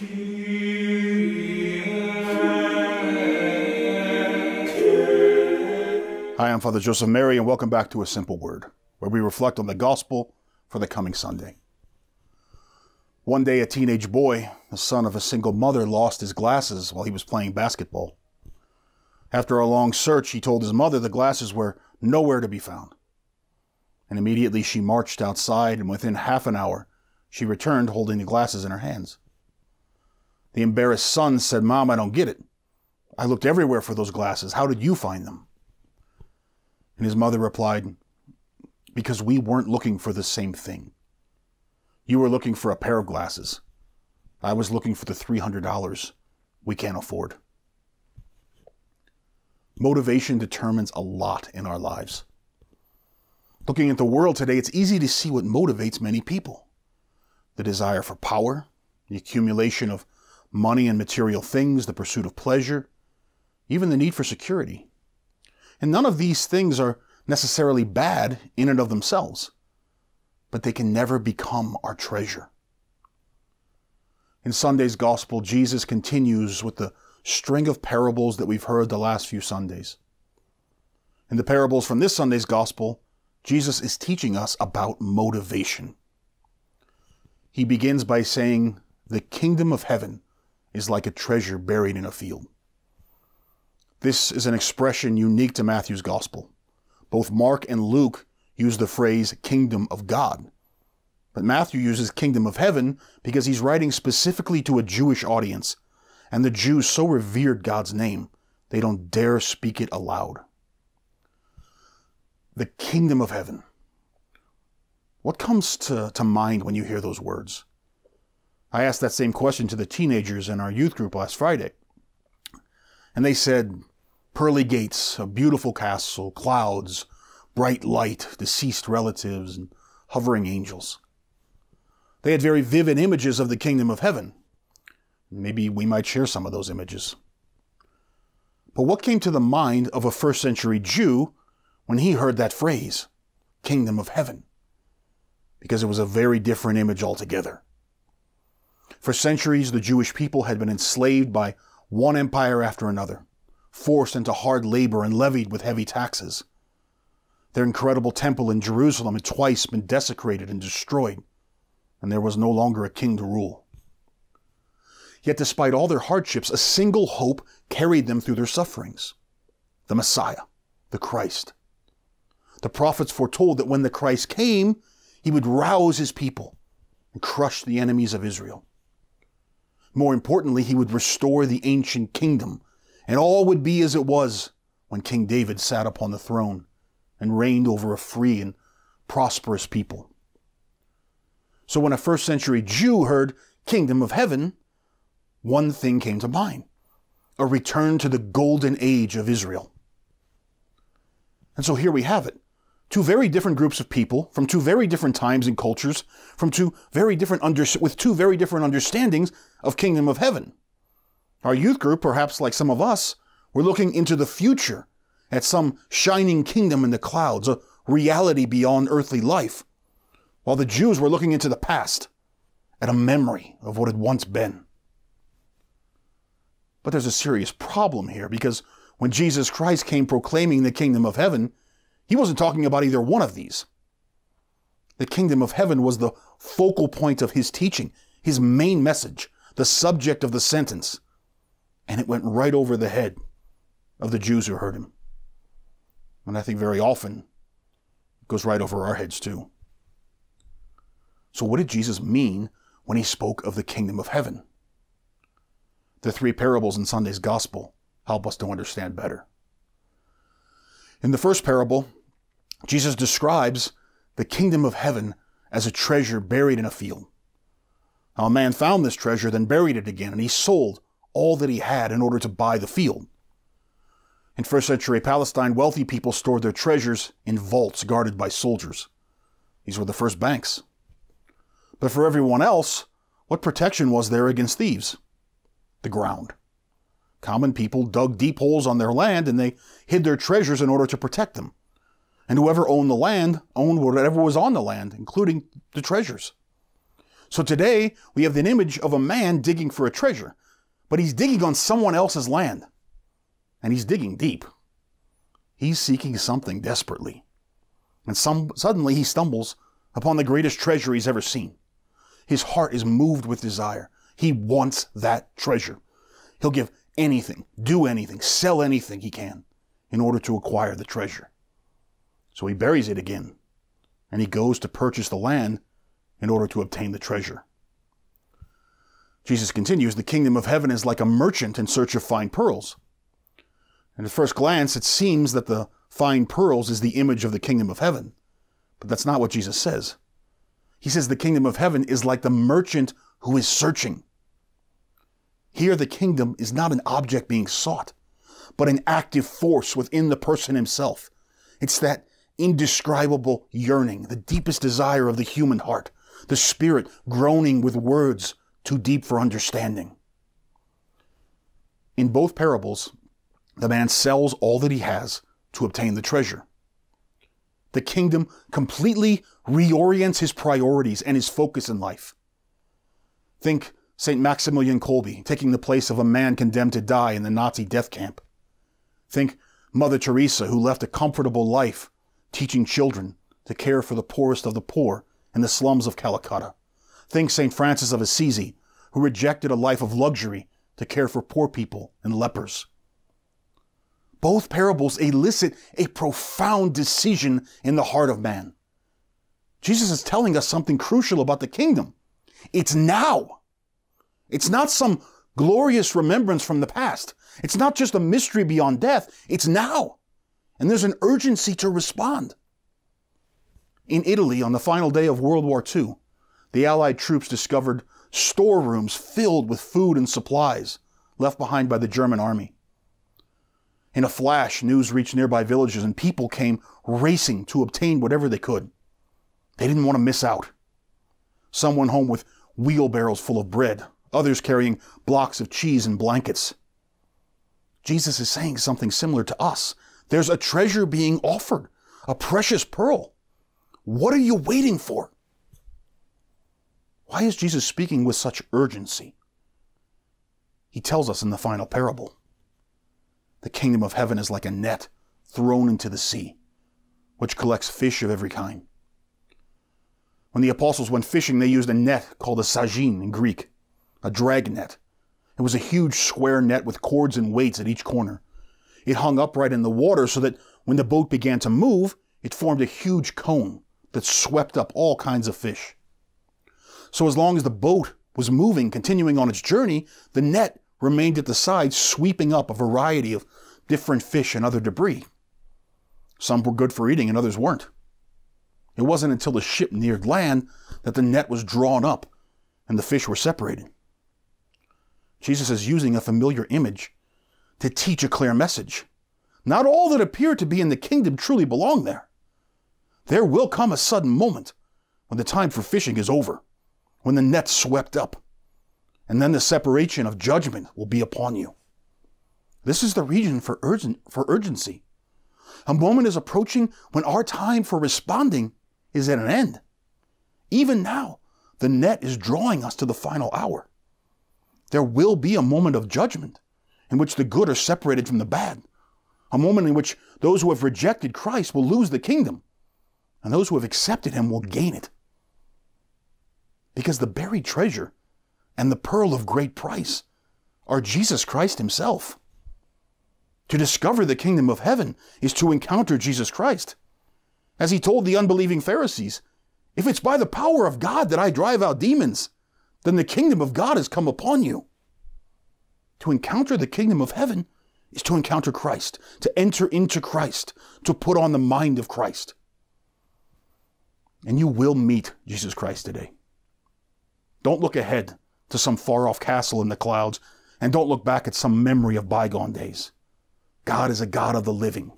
Hi, I'm Father Joseph Mary, and welcome back to A Simple Word, where we reflect on the gospel for the coming Sunday. One day, a teenage boy, the son of a single mother, lost his glasses while he was playing basketball. After a long search, he told his mother the glasses were nowhere to be found. And immediately she marched outside, and within half an hour, she returned holding the glasses in her hands. The embarrassed son said, Mom, I don't get it. I looked everywhere for those glasses. How did you find them? And his mother replied, Because we weren't looking for the same thing. You were looking for a pair of glasses. I was looking for the $300 we can't afford. Motivation determines a lot in our lives. Looking at the world today, it's easy to see what motivates many people the desire for power, the accumulation of money and material things, the pursuit of pleasure, even the need for security. And none of these things are necessarily bad in and of themselves, but they can never become our treasure. In Sunday's Gospel, Jesus continues with the string of parables that we've heard the last few Sundays. In the parables from this Sunday's Gospel, Jesus is teaching us about motivation. He begins by saying, The kingdom of heaven is like a treasure buried in a field. This is an expression unique to Matthew's gospel. Both Mark and Luke use the phrase kingdom of God. But Matthew uses kingdom of heaven because he's writing specifically to a Jewish audience, and the Jews so revered God's name, they don't dare speak it aloud. The kingdom of heaven. What comes to, to mind when you hear those words? I asked that same question to the teenagers in our youth group last Friday. And they said, pearly gates, a beautiful castle, clouds, bright light, deceased relatives, and hovering angels. They had very vivid images of the kingdom of heaven. Maybe we might share some of those images. But what came to the mind of a first century Jew when he heard that phrase, kingdom of heaven? Because it was a very different image altogether. For centuries, the Jewish people had been enslaved by one empire after another, forced into hard labor and levied with heavy taxes. Their incredible temple in Jerusalem had twice been desecrated and destroyed, and there was no longer a king to rule. Yet, despite all their hardships, a single hope carried them through their sufferings the Messiah, the Christ. The prophets foretold that when the Christ came, he would rouse his people and crush the enemies of Israel. More importantly, he would restore the ancient kingdom, and all would be as it was when King David sat upon the throne and reigned over a free and prosperous people. So when a first century Jew heard kingdom of heaven, one thing came to mind a return to the golden age of Israel. And so here we have it. Two very different groups of people from two very different times and cultures, from two very different under, with two very different understandings of kingdom of heaven. Our youth group, perhaps like some of us, were looking into the future at some shining kingdom in the clouds, a reality beyond earthly life, while the Jews were looking into the past at a memory of what had once been. But there's a serious problem here because when Jesus Christ came proclaiming the kingdom of heaven, he wasn't talking about either one of these. The kingdom of heaven was the focal point of his teaching, his main message, the subject of the sentence. And it went right over the head of the Jews who heard him. And I think very often it goes right over our heads too. So, what did Jesus mean when he spoke of the kingdom of heaven? The three parables in Sunday's gospel help us to understand better. In the first parable, Jesus describes the kingdom of heaven as a treasure buried in a field. Now, a man found this treasure, then buried it again, and he sold all that he had in order to buy the field. In first century Palestine, wealthy people stored their treasures in vaults guarded by soldiers. These were the first banks. But for everyone else, what protection was there against thieves? The ground. Common people dug deep holes on their land and they hid their treasures in order to protect them. And whoever owned the land owned whatever was on the land, including the treasures. So today, we have an image of a man digging for a treasure, but he's digging on someone else's land. And he's digging deep. He's seeking something desperately. And some, suddenly he stumbles upon the greatest treasure he's ever seen. His heart is moved with desire. He wants that treasure. He'll give anything, do anything, sell anything he can in order to acquire the treasure. So he buries it again, and he goes to purchase the land in order to obtain the treasure. Jesus continues, the kingdom of heaven is like a merchant in search of fine pearls. And at first glance, it seems that the fine pearls is the image of the kingdom of heaven. But that's not what Jesus says. He says the kingdom of heaven is like the merchant who is searching. Here, the kingdom is not an object being sought, but an active force within the person himself. It's that indescribable yearning, the deepest desire of the human heart, the spirit groaning with words too deep for understanding. In both parables, the man sells all that he has to obtain the treasure. The kingdom completely reorients his priorities and his focus in life. Think St. Maximilian Kolbe taking the place of a man condemned to die in the Nazi death camp. Think Mother Teresa, who left a comfortable life teaching children to care for the poorest of the poor in the slums of Calcutta. Think St. Francis of Assisi, who rejected a life of luxury to care for poor people and lepers. Both parables elicit a profound decision in the heart of man. Jesus is telling us something crucial about the kingdom. It's now. It's not some glorious remembrance from the past. It's not just a mystery beyond death. It's now. And there's an urgency to respond. In Italy, on the final day of World War II, the Allied troops discovered storerooms filled with food and supplies left behind by the German army. In a flash, news reached nearby villages and people came racing to obtain whatever they could. They didn't want to miss out. Some went home with wheelbarrows full of bread, others carrying blocks of cheese and blankets. Jesus is saying something similar to us. There's a treasure being offered, a precious pearl. What are you waiting for? Why is Jesus speaking with such urgency? He tells us in the final parable. The kingdom of heaven is like a net thrown into the sea, which collects fish of every kind. When the apostles went fishing, they used a net called a sagene in Greek, a drag net. It was a huge square net with cords and weights at each corner. It hung upright in the water so that when the boat began to move, it formed a huge cone that swept up all kinds of fish. So as long as the boat was moving, continuing on its journey, the net remained at the side, sweeping up a variety of different fish and other debris. Some were good for eating and others weren't. It wasn't until the ship neared land that the net was drawn up and the fish were separated. Jesus is using a familiar image to teach a clear message. Not all that appear to be in the kingdom truly belong there. There will come a sudden moment when the time for fishing is over, when the net's swept up and then the separation of judgment will be upon you. This is the reason for, urgent, for urgency. A moment is approaching when our time for responding is at an end. Even now, the net is drawing us to the final hour. There will be a moment of judgment in which the good are separated from the bad, a moment in which those who have rejected Christ will lose the kingdom, and those who have accepted him will gain it. Because the buried treasure and the pearl of great price are Jesus Christ himself. To discover the kingdom of heaven is to encounter Jesus Christ. As he told the unbelieving Pharisees, if it's by the power of God that I drive out demons, then the kingdom of God has come upon you. To encounter the kingdom of heaven is to encounter Christ, to enter into Christ, to put on the mind of Christ. And you will meet Jesus Christ today. Don't look ahead to some far off castle in the clouds, and don't look back at some memory of bygone days. God is a God of the living.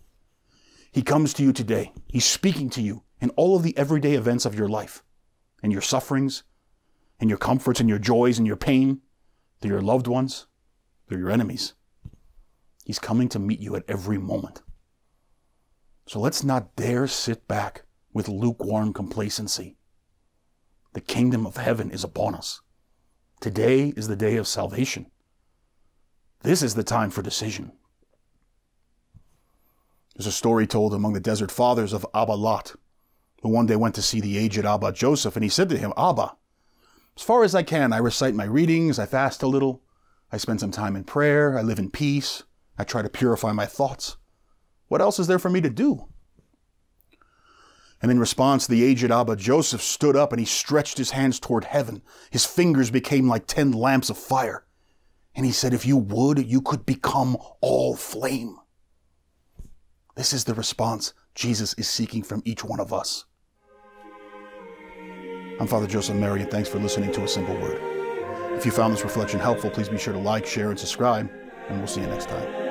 He comes to you today. He's speaking to you in all of the everyday events of your life, and your sufferings, and your comforts, and your joys, and your pain. They're your loved ones, they're your enemies. He's coming to meet you at every moment. So let's not dare sit back with lukewarm complacency. The kingdom of heaven is upon us. Today is the day of salvation. This is the time for decision. There's a story told among the desert fathers of Abba Lot, who one day went to see the aged Abba Joseph, and he said to him, Abba, as far as I can, I recite my readings, I fast a little, I spend some time in prayer, I live in peace, I try to purify my thoughts. What else is there for me to do? And in response, the aged Abba Joseph stood up and he stretched his hands toward heaven. His fingers became like ten lamps of fire. And he said, If you would, you could become all flame. This is the response Jesus is seeking from each one of us. I'm Father Joseph Mary, and thanks for listening to A Simple Word. If you found this reflection helpful, please be sure to like, share, and subscribe, and we'll see you next time.